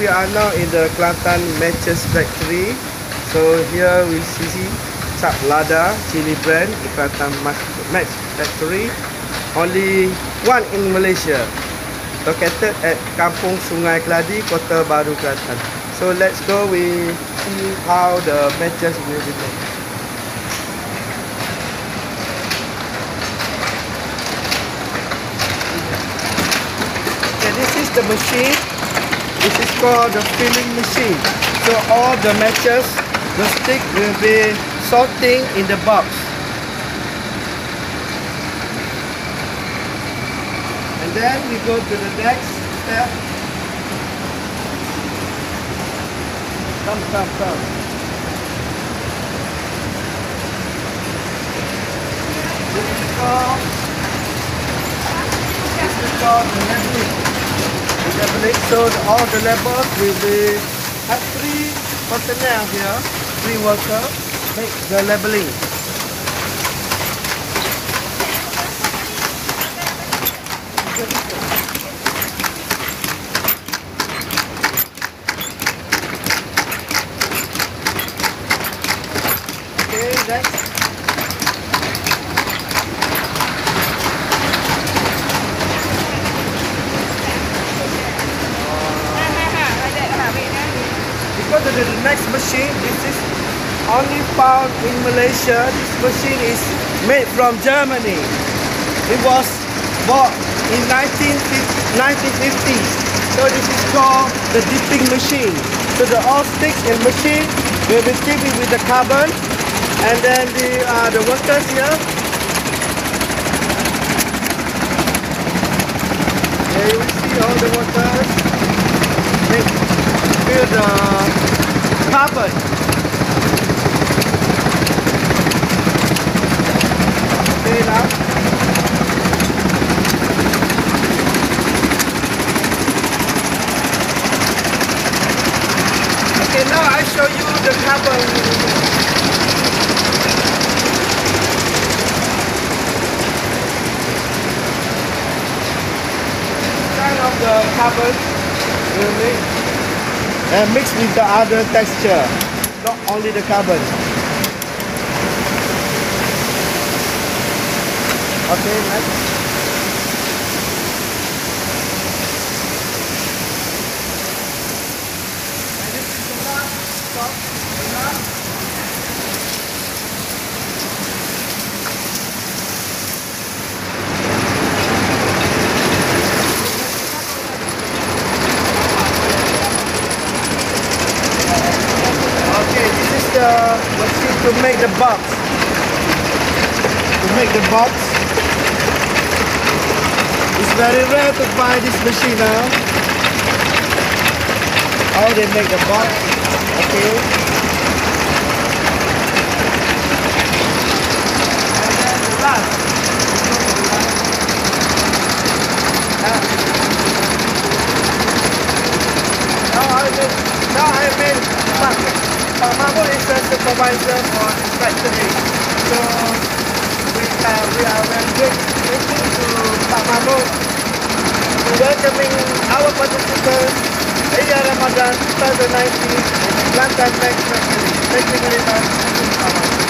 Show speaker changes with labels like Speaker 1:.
Speaker 1: we are now in the Kelantan Matches Factory. So here we see Cap Lada Chili Brand di Kelantan Match Factory. Only one in Malaysia. Located at Kampung Sungai Keladi, Kota Baru, Kelantan. So let's go, we see how the matches will be is the machine. This is called the filling machine. So all the matches, the stick will be sorting in the box. And then we go to the next step. Come, come, come. This is called, this is called the leveling. So all the levels will be, have three personnel here, three workers, make the labeling. Okay. To the next machine. This is only found in Malaysia. This machine is made from Germany. It was bought in 1950, 1950s. So this is called the dipping machine. So the all sticks in machine will be dipping with the carbon, and then the uh, the workers here. Here you see all the workers make fill the carbon. Okay now. I show you the carbon. Kind of the carbon mix and mix with the other texture, not only the carbon. Okay, next. And this is the last stop, the last Okay, this is Uh, machine to make the box. To make the box. It's very rare to find this machine now. How they make the box. Okay. And then the last. Ah. Now I make, now I made Pak Pak Mahmud is a supervisor for this factory. So we are we are very to Pak Mahmud welcoming our participants Raya Ramadan 2019 in Kelantan Next Factory. Thank you very much.